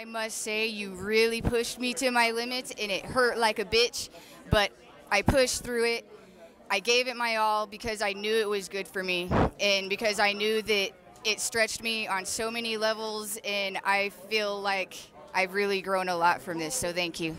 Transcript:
I must say, you really pushed me to my limits, and it hurt like a bitch, but I pushed through it. I gave it my all because I knew it was good for me, and because I knew that it stretched me on so many levels, and I feel like I've really grown a lot from this. So thank you.